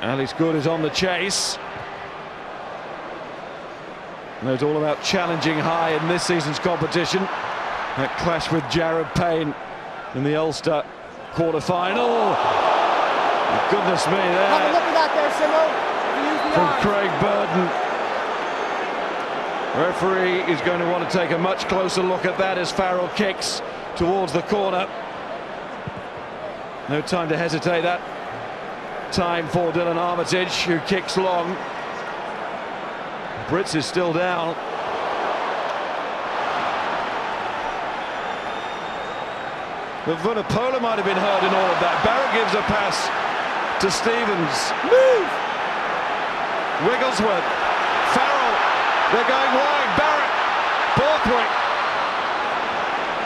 Alex Goode is on the chase. Knows all about challenging high in this season's competition. That clash with Jared Payne in the Ulster quarter-final. Goodness me, there. Have a look at that there, Simo. From Craig Burden. Referee is going to want to take a much closer look at that as Farrell kicks towards the corner. No time to hesitate that. Time for Delon Armitage, who kicks long. Brits is still down. But Vunipola might have been hurt in all of that. Barritt gives a pass to Stevens. Move! Wigglesworth. Farrell. They're going wide. Barritt. Borthwick.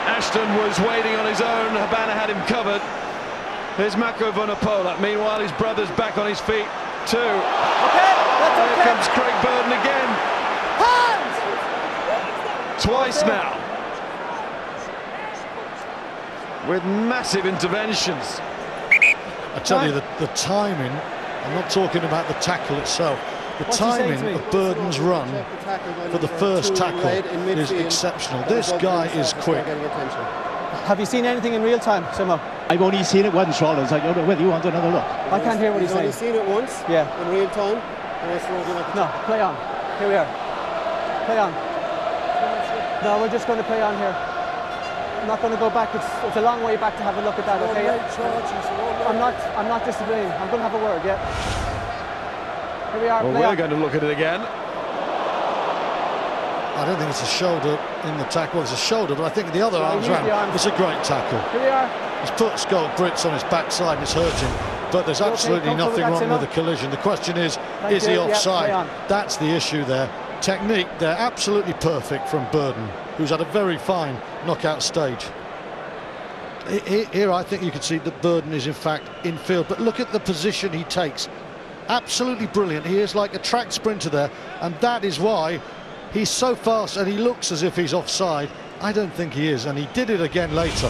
Ashton was waiting on his own. Habana had him covered. Here's Mako Vunipola. Meanwhile, his brother's back on his feet too. Okay, that's Here comes Craig Burden again. Hands! Twice now. With massive interventions. I tell you, the, the timing, I'm not talking about the tackle itself, the What's he saying to timing me? of Burden's run for the first tackle is exceptional. This guy is quick. Have you seen anything in real time, Simo? I've only seen it once, Rollins. I don't know whether you want another look. I can't hear what he's He's only saying. seen it once Yeah. in real time. And it's looking No, play on. Here we are. Play on. No, we're just going to play on here. I'm not going to go back. It's, it's a long way back to have a look at that, okay? I'm not, I'm not disagreeing. I'm going to have a word, yeah? Here we are, Well, play we're on. going to look at it again. I don't think it's a shoulder in the tackle. It's a shoulder, but I think the other Yeah, arm's use round. the arms. It's a great tackle. Here we are. He's put Schalk Brits on his backside and it's hurting. But there's absolutely nothing wrong with the collision. The question is, is he offside? That's the issue there. Technique, they're absolutely perfect from Burden, who's had a very fine knockout stage. He- he- Here, I think you can see that Burden is in fact in field, but look at the position he takes. Absolutely brilliant. He is like a track sprinter there, and that is why he's so fast and he looks as if he's offside. I don't think he is, and he did it again later.